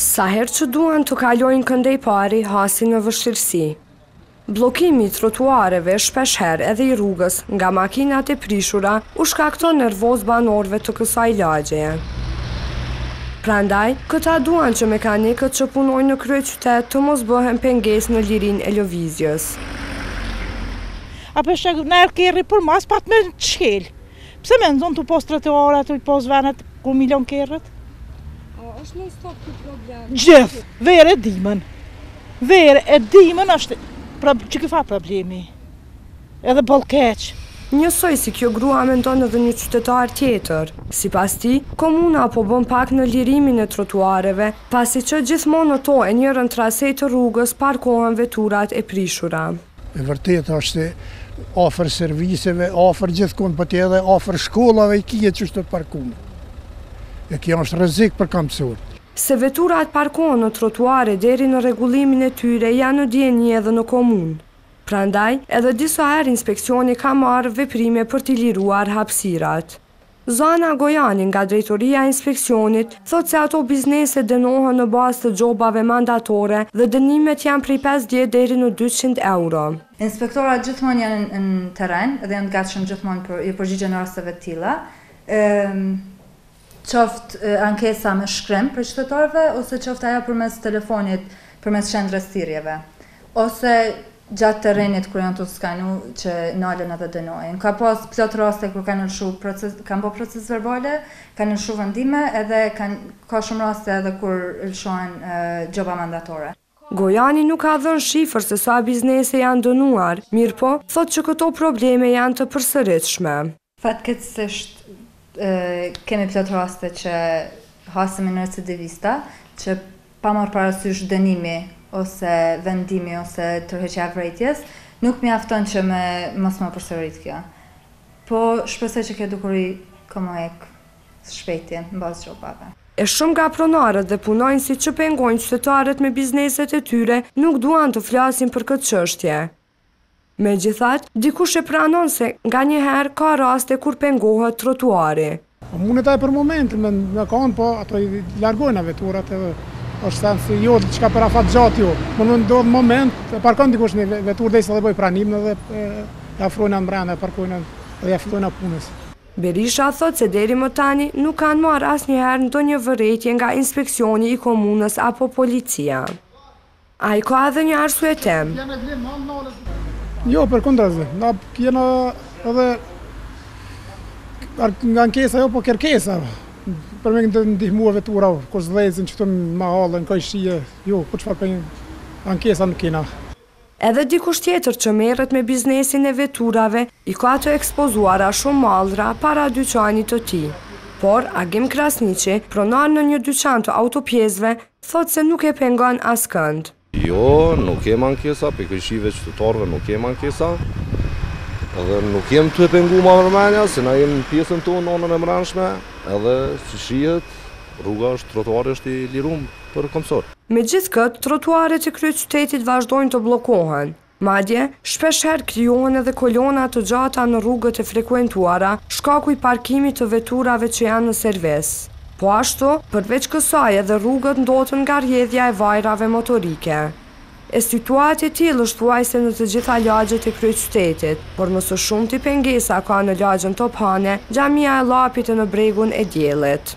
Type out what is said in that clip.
Sa herë që duan të kalojnë këndejpari, hasin në vështirësi. Bllokimi i trotuareve shpeshherë edhe i rrugës nga makinat e prishura u shkakton nervoz banorëve të kësaj lagjeje. Prandaj, këta duan që mekanikët që punojnë në kryeqytet të mos bëhen pengesë në lirinë e lëvizjes. A për shkak na erë kerri për mas pat me çel. Pse me nëzon të po trotuaret, të po venet, ku me i lon kerret? O, është në stop të problem. Gjith, verë e dimën. Verë e dimën është, pra, që këfa problemi. Edhe bol keq. Njësoj si kjo grua mendon edhe një qytetar tjetër. Sipas tij, komuna po bën pak në lirimin e trotuareve, pasi që gjithmonë në to e njërën trase të rrugës parkohen veturat e prishura. E vërtetë është se afër serviseve, afër gjithkund, po ti edhe afër shkollave i kije që është t'parkun. E kjo është rrezik për kamsorë. Se veturat parkohen në trotuare deri në rregullimin e tyre janë në dijeni edhe në komunë. Prandaj, edhe disa herë inspeksioni ka marrë veprime për t'i liruar hapësirat. Zana Gojani nga Drejtoria e Inspeksionit thotë se ato biznese dënohen në bazë të gjobave mandatore dhe dënimet janë prej pesëdhjetë deri në dyqind euro. Inspektorët gjithmonë janë në terren dhe janë të gatshëm gjithmonë iu përgjigjen rasteve të tilla, qoftë ankesa me shkrim prej qytetarëve ose qoftë ajo përmes telefonit përmes qendrës thirrjeve. Ose gjatë terrenit kur janë tu skanu që nalen edhe dënojnë. Ka pas plot raste kur kanë lëshu proces, kanë bo procesverbale, kanë lëshu vendime edhe kanë ka shumë raste edhe kur lëshohen gjoba mandatore. Gojani nuk ka dhënë shifër se sa biznese janë dënuar, mirëpo thotë që këto probleme janë të përsëritshme. Fatkeqësisht kemi plot raste që hasemi në recidivista, që pa marrë parasysh dënimi ose vendimi ose tërheqja e vërejtjes, nuk mjafton që me mos m'u përsërit kjo. Po shpresoj që kjo dukuri ka me ikë shpejti mbas gjobave. E shumë nga pronarët dhe punonjësit që pengojnë qytetarët me bizneset e tyre nuk duan të flasin për këtë çështje. Megjithatë, dikush e pranon se nganjëherë ka raste kur pengohet trotuari. Mundet edhe për moment me kon, po ato i largojmë na veturat edhe është thënë se jo diçka për afatgjatë jo. Mun ndodh moment, e parkon dikush një veturë dhe i sa dhe bëjë pranim në dhe e afrojmë mbrenda, e parkojmë dhe e fillojmë punën. Berisha thotë se deri më tani nuk kanë marrë asnjëherë ndonjë vërejtje nga inspeksioni i komunës apo policia. A i ka edhe një arsyetim? Jo, përkundrazi, na kena edhe nga ankesa jo, po kërkesa, për me ndihmue vetura, kur s'dhezin këtu në mahallë, në kojshi, jo, po çfarë ankesa nuk kena. Edhe dikush tjetër që merret me biznesin e veturave, i ka të ekspozuara shumë mallra para dyqanit të tij. Por, Agim Krasniqi, pronar në një dyqan të autopjesëve, Thotë se nuk e pengon askënd. Jo, nuk kem ankesa, prej kojshive qytetarëve nuk kem ankesa, edhe nuk jem tu e pengu ma merr menja, se na jem në pjesën tonë, anën e mrenshme, edhe si shihet, rruga është, trotuari është i lirum për kamsorë. Megjithëkëtë, trotuaret e kryeqytetit vazhdojnë të bllokohen, Madje, shpeshherë krijohen edhe kolona të gjata në rrugët e frekuentuara, shkaku i parkimit të veturave që janë në servis. Po ashtu, përveç kësaj edhe rrugët ndoten nga rrjedhja e vajrave motorike. E situatë e tillë është thuajse në të gjitha lagjet e kryeqytetit, por më së shumti pengesa ka në lagjen Tophane, Xhamia e Llapit e në Bregun e Diellit.